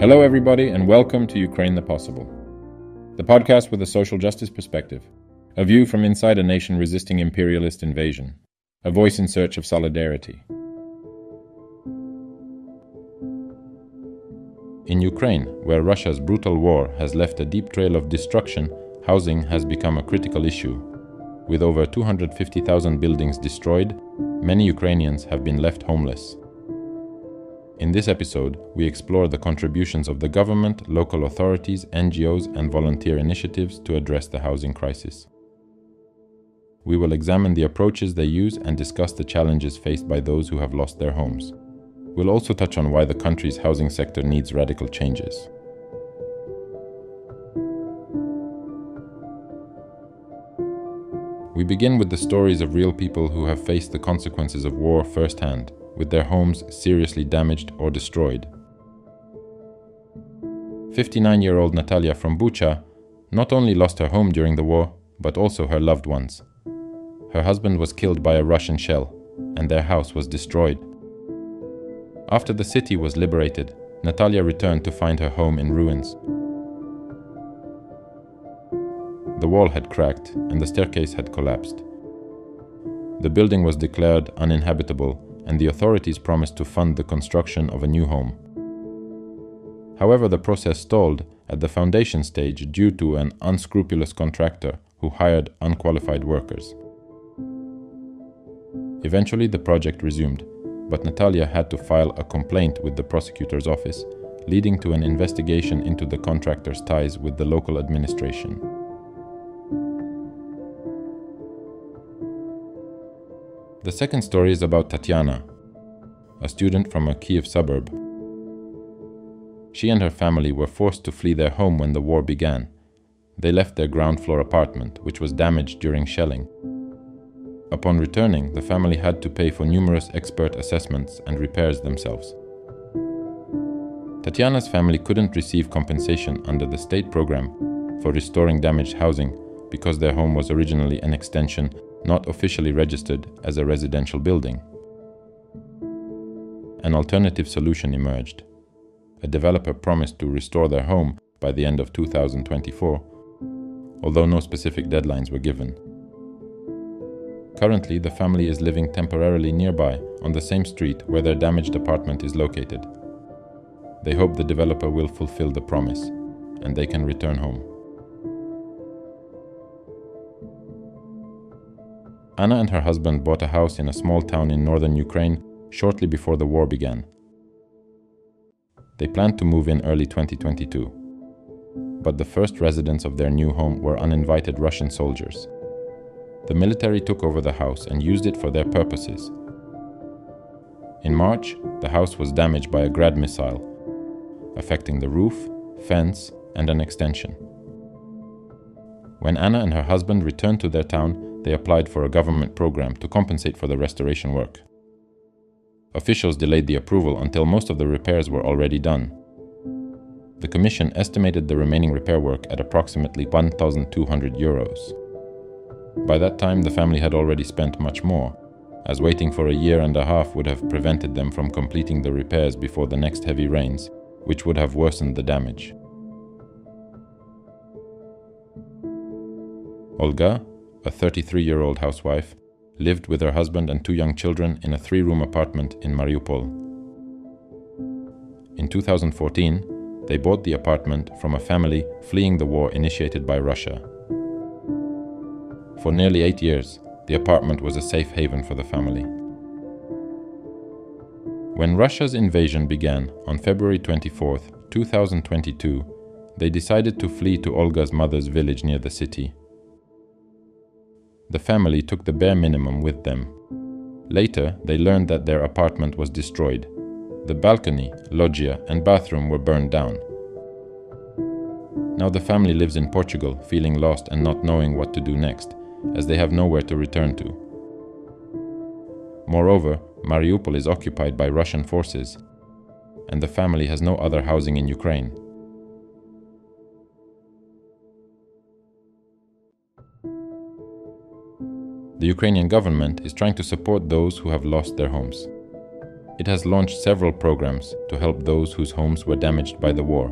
Hello, everybody, and welcome to Ukraine the Possible, the podcast with a social justice perspective, a view from inside a nation resisting imperialist invasion, a voice in search of solidarity. In Ukraine, where Russia's brutal war has left a deep trail of destruction, housing has become a critical issue. With over 250,000 buildings destroyed, many Ukrainians have been left homeless. In this episode, we explore the contributions of the government, local authorities, NGOs, and volunteer initiatives to address the housing crisis. We will examine the approaches they use and discuss the challenges faced by those who have lost their homes. We'll also touch on why the country's housing sector needs radical changes. We begin with the stories of real people who have faced the consequences of war firsthand with their homes seriously damaged or destroyed. 59 year old Natalia from Bucha not only lost her home during the war, but also her loved ones. Her husband was killed by a Russian shell, and their house was destroyed. After the city was liberated, Natalia returned to find her home in ruins. The wall had cracked and the staircase had collapsed. The building was declared uninhabitable and the authorities promised to fund the construction of a new home. However, the process stalled at the foundation stage due to an unscrupulous contractor who hired unqualified workers. Eventually, the project resumed, but Natalia had to file a complaint with the prosecutor's office, leading to an investigation into the contractor's ties with the local administration. The second story is about Tatiana, a student from a Kiev suburb. She and her family were forced to flee their home when the war began. They left their ground floor apartment, which was damaged during shelling. Upon returning, the family had to pay for numerous expert assessments and repairs themselves. Tatiana's family couldn't receive compensation under the state program for restoring damaged housing because their home was originally an extension not officially registered as a residential building. An alternative solution emerged. A developer promised to restore their home by the end of 2024, although no specific deadlines were given. Currently, the family is living temporarily nearby on the same street where their damaged apartment is located. They hope the developer will fulfill the promise and they can return home. Anna and her husband bought a house in a small town in northern Ukraine shortly before the war began. They planned to move in early 2022. But the first residents of their new home were uninvited Russian soldiers. The military took over the house and used it for their purposes. In March, the house was damaged by a Grad missile, affecting the roof, fence, and an extension. When Anna and her husband returned to their town, they applied for a government program to compensate for the restoration work. Officials delayed the approval until most of the repairs were already done. The Commission estimated the remaining repair work at approximately 1,200 euros. By that time, the family had already spent much more, as waiting for a year and a half would have prevented them from completing the repairs before the next heavy rains, which would have worsened the damage. Olga, a 33 year old housewife, lived with her husband and two young children in a three room apartment in Mariupol. In 2014, they bought the apartment from a family fleeing the war initiated by Russia. For nearly eight years, the apartment was a safe haven for the family. When Russia's invasion began on February 24, 2022, they decided to flee to Olga's mother's village near the city the family took the bare minimum with them. Later, they learned that their apartment was destroyed. The balcony, loggia, and bathroom were burned down. Now the family lives in Portugal, feeling lost and not knowing what to do next, as they have nowhere to return to. Moreover, Mariupol is occupied by Russian forces, and the family has no other housing in Ukraine. The Ukrainian government is trying to support those who have lost their homes. it has launched several programs to help those whose homes were damaged by the war.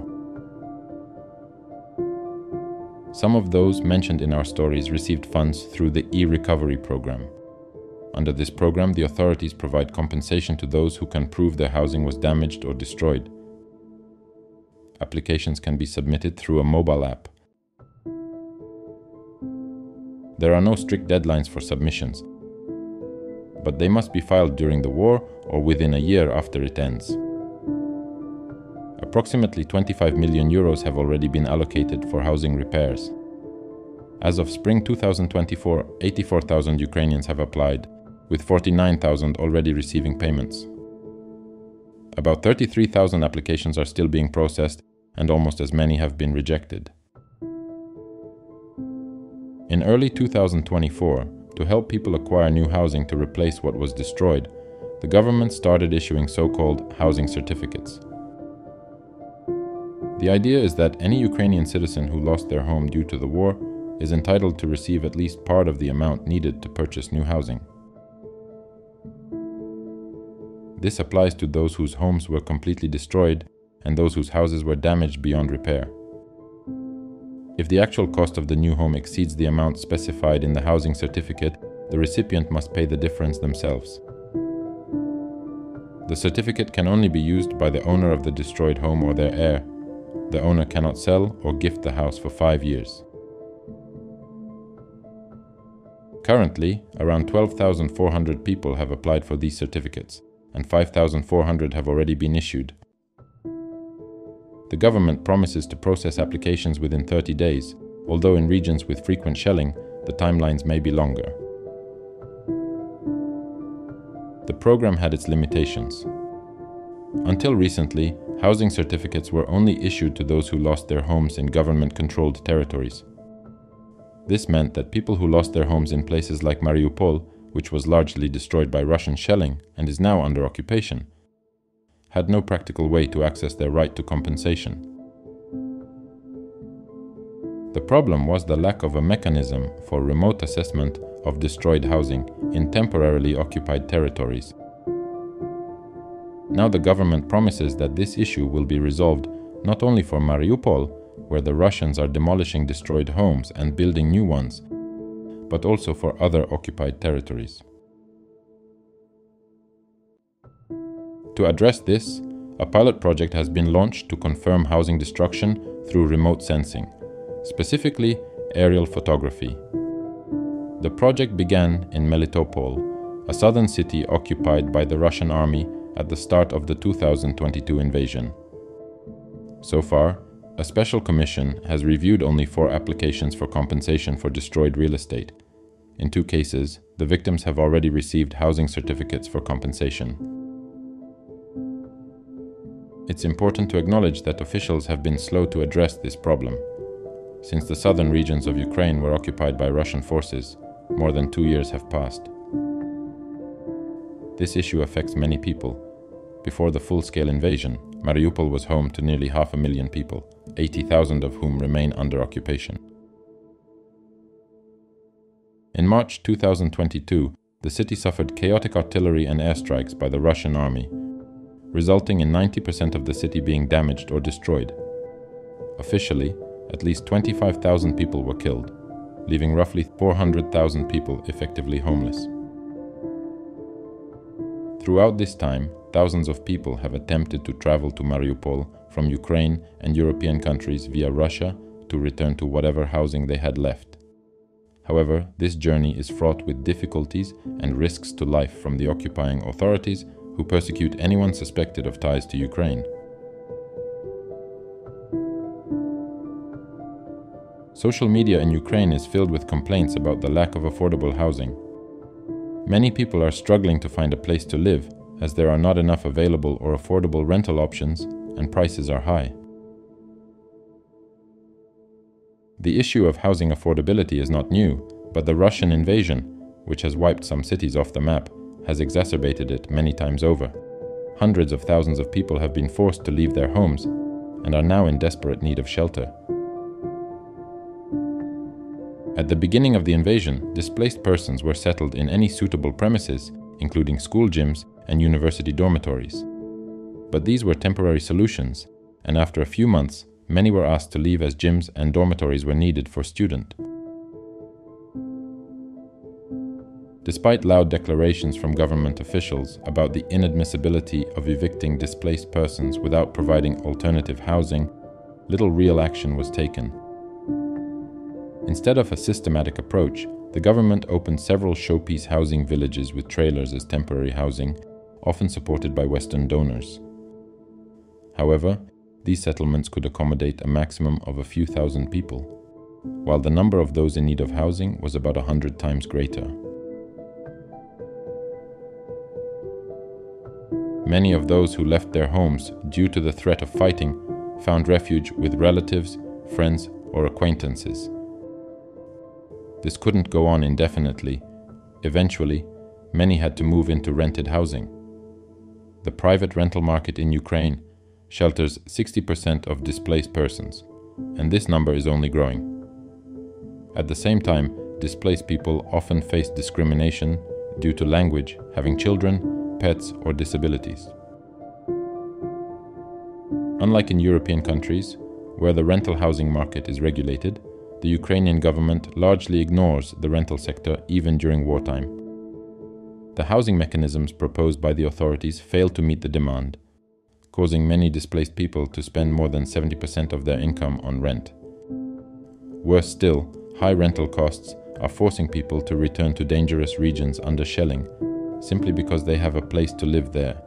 Some of those mentioned in our stories received funds through the e-recovery program. Under this program, the authorities provide compensation to those who can prove their housing was damaged or destroyed. Applications can be submitted through a mobile app. There are no strict deadlines for submissions, but they must be filed during the war or within a year after it ends. Approximately 25 million euros have already been allocated for housing repairs. As of spring 2024, 84,000 Ukrainians have applied, with 49,000 already receiving payments. About 33,000 applications are still being processed, and almost as many have been rejected. In early 2024, to help people acquire new housing to replace what was destroyed, the government started issuing so called housing certificates. The idea is that any Ukrainian citizen who lost their home due to the war is entitled to receive at least part of the amount needed to purchase new housing. This applies to those whose homes were completely destroyed and those whose houses were damaged beyond repair. If the actual cost of the new home exceeds the amount specified in the housing certificate, the recipient must pay the difference themselves. The certificate can only be used by the owner of the destroyed home or their heir the owner cannot sell or gift the house for five years. Currently, around 12,400 people have applied for these certificates, and 5,400 have already been issued. The government promises to process applications within 30 days, although in regions with frequent shelling, the timelines may be longer. The program had its limitations. Until recently, housing certificates were only issued to those who lost their homes in government controlled territories. This meant that people who lost their homes in places like Mariupol, which was largely destroyed by Russian shelling and is now under occupation, had no practical way to access their right to compensation. The problem was the lack of a mechanism for remote assessment of destroyed housing in temporarily occupied territories now the government promises that this issue will be resolved not only for Mariupol, where the Russians are demolishing destroyed homes and building new ones, but also for other occupied territories. To address this, a pilot project has been launched to confirm housing destruction through remote sensing, specifically aerial photography. The project began in Melitopol, a southern city occupied by the Russian army at the start of the 2022 invasion. So far, a special commission has reviewed only four applications for compensation for destroyed real estate. In two cases, the victims have already received housing certificates for compensation. It's important to acknowledge that officials have been slow to address this problem. Since the southern regions of Ukraine were occupied by Russian forces, more than two years have passed. This issue affects many people, before the full-scale invasion, Mariupol was home to nearly half a million people, 80,000 of whom remain under occupation. In March 2022, the city suffered chaotic artillery and airstrikes by the Russian army, resulting in 90% of the city being damaged or destroyed. Officially, at least 25,000 people were killed, leaving roughly 400,000 people effectively homeless. Throughout this time, thousands of people have attempted to travel to Mariupol from Ukraine and European countries via Russia to return to whatever housing they had left. However, this journey is fraught with difficulties and risks to life from the occupying authorities who persecute anyone suspected of ties to Ukraine. Social media in Ukraine is filled with complaints about the lack of affordable housing. Many people are struggling to find a place to live as there are not enough available or affordable rental options and prices are high. The issue of housing affordability is not new, but the Russian invasion, which has wiped some cities off the map, has exacerbated it many times over. Hundreds of thousands of people have been forced to leave their homes and are now in desperate need of shelter. At the beginning of the invasion, displaced persons were settled in any suitable premises, including school gyms and university dormitories. But these were temporary solutions, and after a few months, many were asked to leave as gyms and dormitories were needed for student. Despite loud declarations from government officials about the inadmissibility of evicting displaced persons without providing alternative housing, little real action was taken. Instead of a systematic approach, the government opened several showpiece housing villages with trailers as temporary housing, often supported by Western donors. However, these settlements could accommodate a maximum of a few thousand people, while the number of those in need of housing was about a hundred times greater. Many of those who left their homes due to the threat of fighting found refuge with relatives, friends, or acquaintances. This couldn't go on indefinitely. Eventually, many had to move into rented housing. The private rental market in Ukraine shelters 60% of displaced persons, and this number is only growing. At the same time, displaced people often face discrimination due to language, having children, pets, or disabilities. Unlike in European countries, where the rental housing market is regulated, the Ukrainian government largely ignores the rental sector even during wartime. The housing mechanisms proposed by the authorities fail to meet the demand, causing many displaced people to spend more than 70% of their income on rent. Worse still, high rental costs are forcing people to return to dangerous regions under shelling simply because they have a place to live there.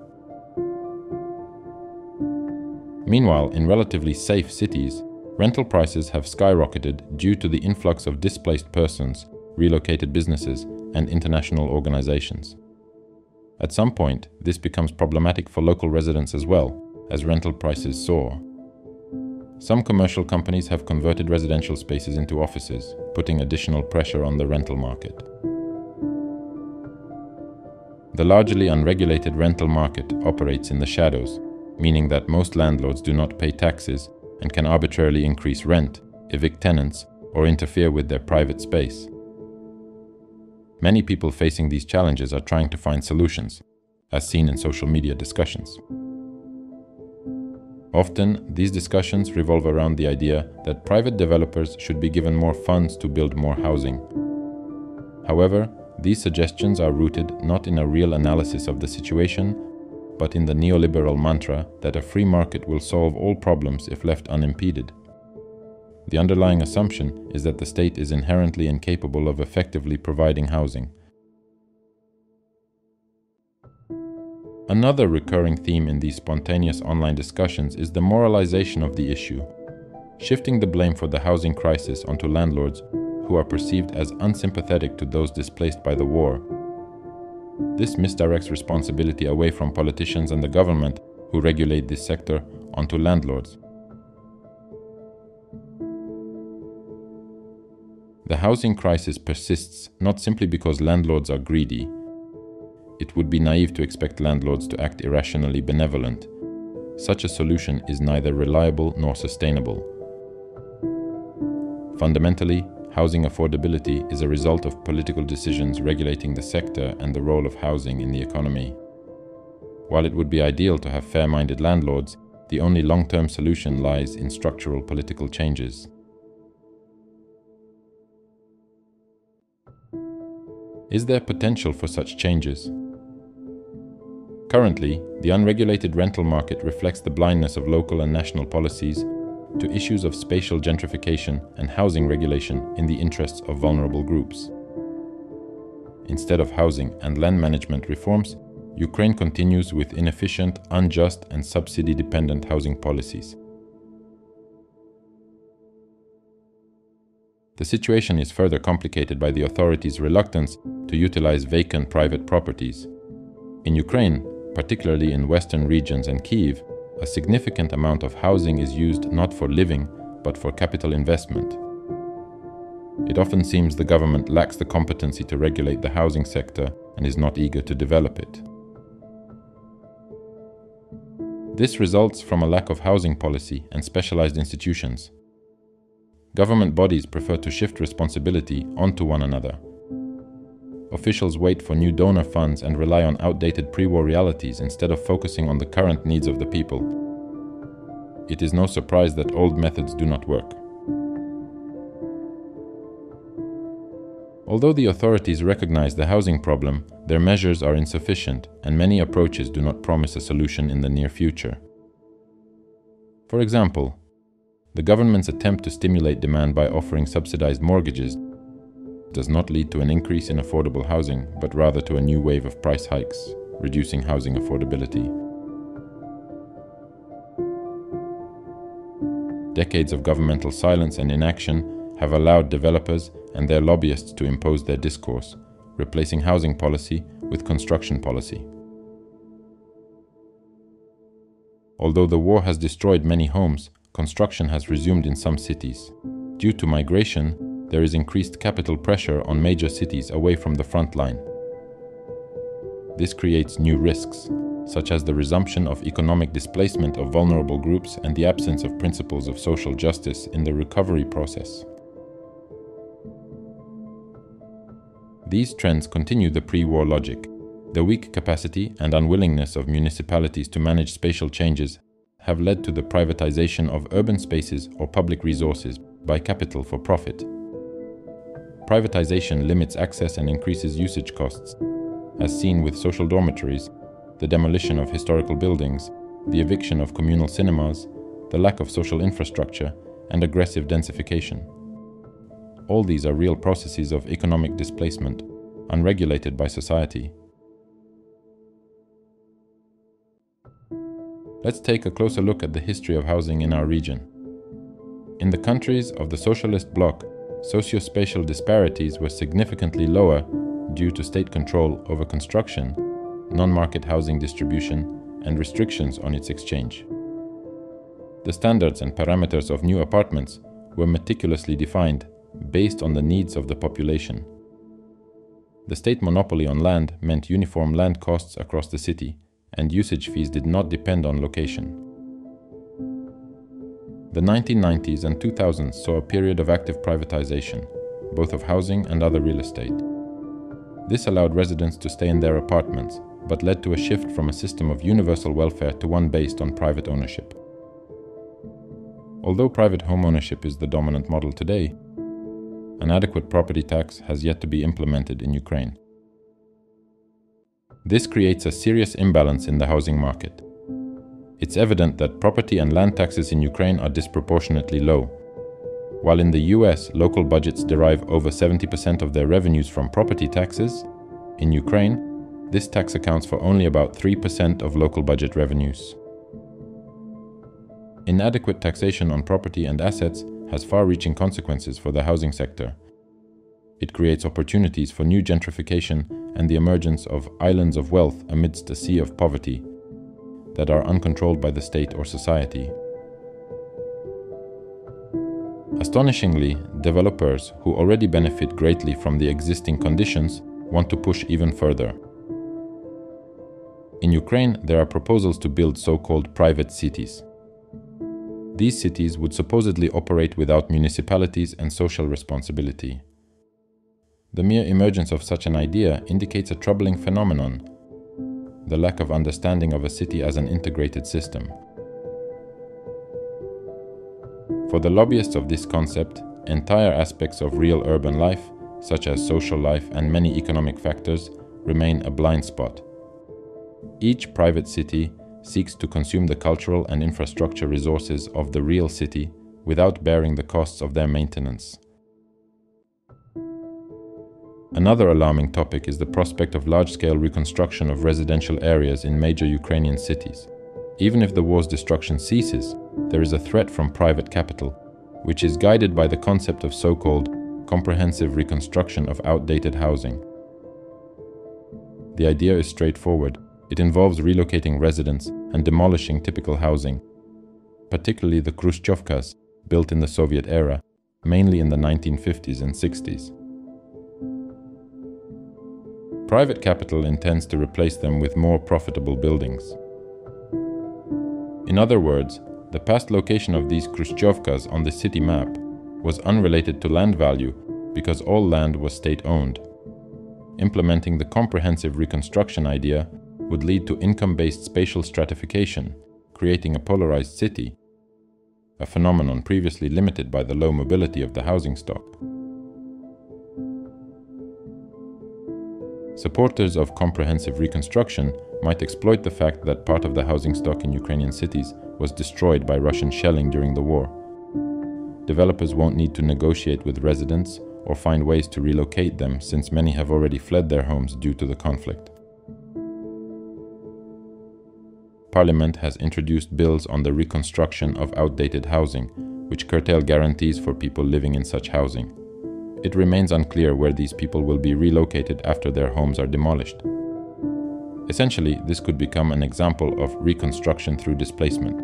Meanwhile, in relatively safe cities, rental prices have skyrocketed due to the influx of displaced persons, relocated businesses, and international organizations. At some point, this becomes problematic for local residents as well, as rental prices soar. Some commercial companies have converted residential spaces into offices, putting additional pressure on the rental market. The largely unregulated rental market operates in the shadows, meaning that most landlords do not pay taxes and can arbitrarily increase rent, evict tenants, or interfere with their private space. Many people facing these challenges are trying to find solutions, as seen in social media discussions. Often, these discussions revolve around the idea that private developers should be given more funds to build more housing. However, these suggestions are rooted not in a real analysis of the situation, but in the neoliberal mantra that a free market will solve all problems if left unimpeded. The underlying assumption is that the state is inherently incapable of effectively providing housing. Another recurring theme in these spontaneous online discussions is the moralization of the issue, shifting the blame for the housing crisis onto landlords who are perceived as unsympathetic to those displaced by the war. This misdirects responsibility away from politicians and the government who regulate this sector onto landlords. The housing crisis persists not simply because landlords are greedy. It would be naive to expect landlords to act irrationally benevolent. Such a solution is neither reliable nor sustainable. Fundamentally, Housing affordability is a result of political decisions regulating the sector and the role of housing in the economy. While it would be ideal to have fair minded landlords, the only long term solution lies in structural political changes. Is there potential for such changes? Currently, the unregulated rental market reflects the blindness of local and national policies to issues of spatial gentrification and housing regulation in the interests of vulnerable groups. Instead of housing and land management reforms, Ukraine continues with inefficient, unjust, and subsidy dependent housing policies. The situation is further complicated by the authorities' reluctance to utilize vacant private properties. In Ukraine, particularly in western regions and Kiev, a significant amount of housing is used not for living, but for capital investment. It often seems the government lacks the competency to regulate the housing sector and is not eager to develop it. This results from a lack of housing policy and specialized institutions. Government bodies prefer to shift responsibility onto one another. Officials wait for new donor funds and rely on outdated pre war realities instead of focusing on the current needs of the people. It is no surprise that old methods do not work. Although the authorities recognize the housing problem, their measures are insufficient and many approaches do not promise a solution in the near future. For example, the government's attempt to stimulate demand by offering subsidized mortgages does not lead to an increase in affordable housing, but rather to a new wave of price hikes, reducing housing affordability. Decades of governmental silence and inaction have allowed developers and their lobbyists to impose their discourse, replacing housing policy with construction policy. Although the war has destroyed many homes, construction has resumed in some cities. Due to migration, there is increased capital pressure on major cities away from the front line. This creates new risks, such as the resumption of economic displacement of vulnerable groups and the absence of principles of social justice in the recovery process. These trends continue the pre war logic. The weak capacity and unwillingness of municipalities to manage spatial changes have led to the privatization of urban spaces or public resources by capital for profit. Privatization limits access and increases usage costs, as seen with social dormitories, the demolition of historical buildings, the eviction of communal cinemas, the lack of social infrastructure, and aggressive densification. All these are real processes of economic displacement, unregulated by society. Let's take a closer look at the history of housing in our region. In the countries of the socialist bloc, socio-spatial disparities were significantly lower due to state control over construction, non-market housing distribution, and restrictions on its exchange. The standards and parameters of new apartments were meticulously defined based on the needs of the population. The state monopoly on land meant uniform land costs across the city, and usage fees did not depend on location. The 1990s and 2000s saw a period of active privatization, both of housing and other real estate. This allowed residents to stay in their apartments, but led to a shift from a system of universal welfare to one based on private ownership. Although private home ownership is the dominant model today, an adequate property tax has yet to be implemented in Ukraine. This creates a serious imbalance in the housing market. It's evident that property and land taxes in Ukraine are disproportionately low. While in the US, local budgets derive over 70% of their revenues from property taxes, in Ukraine, this tax accounts for only about 3% of local budget revenues. Inadequate taxation on property and assets has far reaching consequences for the housing sector. It creates opportunities for new gentrification and the emergence of islands of wealth amidst a sea of poverty that are uncontrolled by the state or society. Astonishingly, developers who already benefit greatly from the existing conditions want to push even further. In Ukraine, there are proposals to build so called private cities these cities would supposedly operate without municipalities and social responsibility. The mere emergence of such an idea indicates a troubling phenomenon the lack of understanding of a city as an integrated system. For the lobbyists of this concept, entire aspects of real urban life, such as social life and many economic factors, remain a blind spot. Each private city seeks to consume the cultural and infrastructure resources of the real city without bearing the costs of their maintenance. Another alarming topic is the prospect of large-scale reconstruction of residential areas in major Ukrainian cities. Even if the war's destruction ceases, there is a threat from private capital, which is guided by the concept of so-called comprehensive reconstruction of outdated housing. The idea is straightforward it involves relocating residents and demolishing typical housing, particularly the Khrushchevkas built in the Soviet era, mainly in the 1950s and 60s. Private capital intends to replace them with more profitable buildings. In other words, the past location of these Khrushchevkas on the city map was unrelated to land value because all land was state owned. implementing the comprehensive reconstruction idea would lead to income based spatial stratification, creating a polarized city, a phenomenon previously limited by the low mobility of the housing stock. Supporters of comprehensive reconstruction might exploit the fact that part of the housing stock in Ukrainian cities was destroyed by Russian shelling during the war. Developers won't need to negotiate with residents or find ways to relocate them since many have already fled their homes due to the conflict. Parliament has introduced bills on the reconstruction of outdated housing, which curtail guarantees for people living in such housing. It remains unclear where these people will be relocated after their homes are demolished. Essentially, this could become an example of reconstruction through displacement.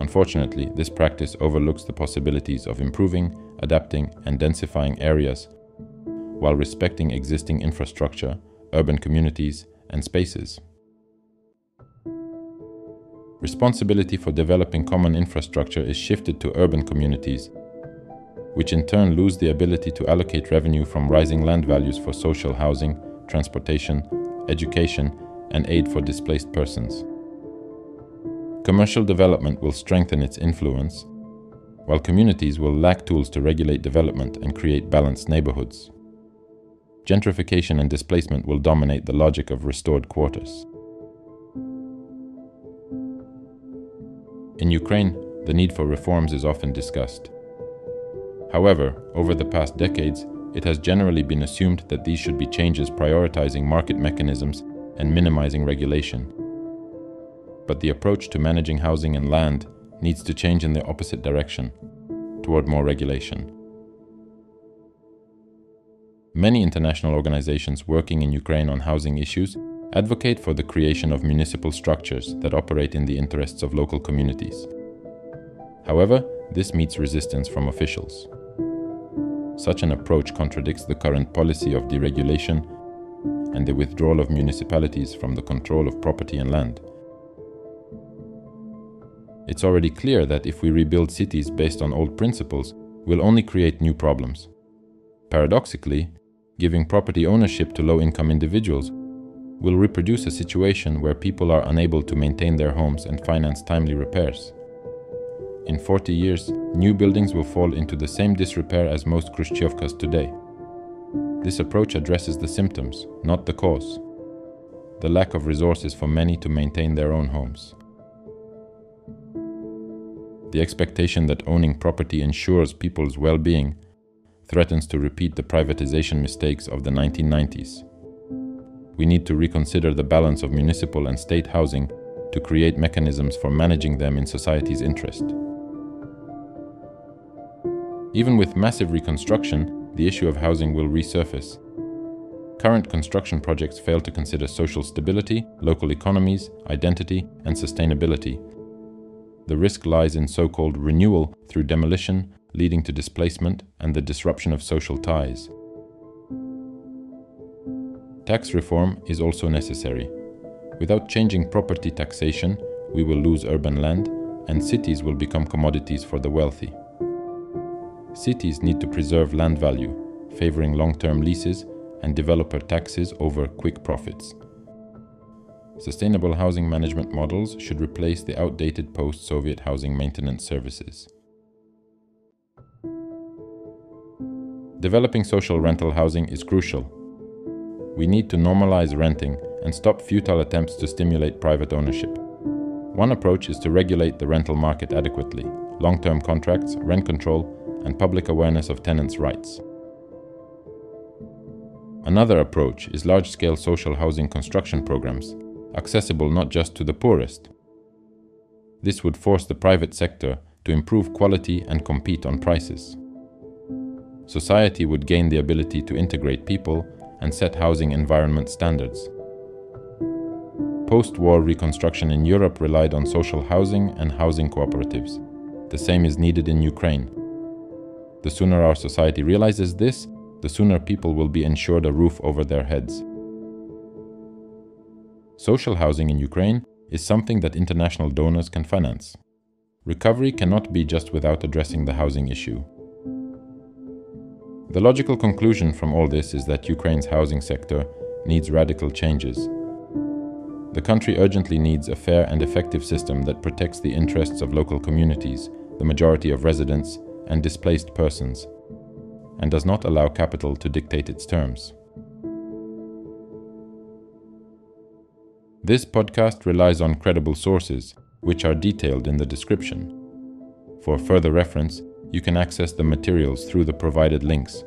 Unfortunately, this practice overlooks the possibilities of improving, adapting, and densifying areas while respecting existing infrastructure, urban communities, and spaces. Responsibility for developing common infrastructure is shifted to urban communities, which in turn lose the ability to allocate revenue from rising land values for social housing, transportation, education, and aid for displaced persons. Commercial development will strengthen its influence, while communities will lack tools to regulate development and create balanced neighborhoods. Gentrification and displacement will dominate the logic of restored quarters. In Ukraine, the need for reforms is often discussed. However, over the past decades, it has generally been assumed that these should be changes prioritizing market mechanisms and minimizing regulation but the approach to managing housing and land needs to change in the opposite direction, toward more regulation. Many international organizations working in Ukraine on housing issues advocate for the creation of municipal structures that operate in the interests of local communities. However, this meets resistance from officials. Such an approach contradicts the current policy of deregulation and the withdrawal of municipalities from the control of property and land. It's already clear that if we rebuild cities based on old principles, we'll only create new problems. Paradoxically, giving property ownership to low income individuals will reproduce a situation where people are unable to maintain their homes and finance timely repairs. In 40 years, new buildings will fall into the same disrepair as most Khrushchevkas today. This approach addresses the symptoms, not the cause the lack of resources for many to maintain their own homes the expectation that owning property ensures people's well being threatens to repeat the privatization mistakes of the 1990s. We need to reconsider the balance of municipal and state housing to create mechanisms for managing them in society's interest. Even with massive reconstruction, the issue of housing will resurface. Current construction projects fail to consider social stability, local economies, identity, and sustainability, the risk lies in so called renewal through demolition, leading to displacement and the disruption of social ties. Tax reform is also necessary. Without changing property taxation, we will lose urban land and cities will become commodities for the wealthy. Cities need to preserve land value, favoring long term leases and developer taxes over quick profits. Sustainable housing management models should replace the outdated post Soviet housing maintenance services. Developing social rental housing is crucial. We need to normalize renting and stop futile attempts to stimulate private ownership. One approach is to regulate the rental market adequately long term contracts, rent control, and public awareness of tenants' rights. Another approach is large scale social housing construction programs accessible not just to the poorest. This would force the private sector to improve quality and compete on prices. Society would gain the ability to integrate people and set housing environment standards. Post war reconstruction in Europe relied on social housing and housing cooperatives. The same is needed in Ukraine. The sooner our society realizes this, the sooner people will be ensured a roof over their heads. Social housing in Ukraine is something that international donors can finance. Recovery cannot be just without addressing the housing issue. The logical conclusion from all this is that Ukraine's housing sector needs radical changes. The country urgently needs a fair and effective system that protects the interests of local communities, the majority of residents, and displaced persons, and does not allow capital to dictate its terms. This podcast relies on credible sources, which are detailed in the description. For further reference, you can access the materials through the provided links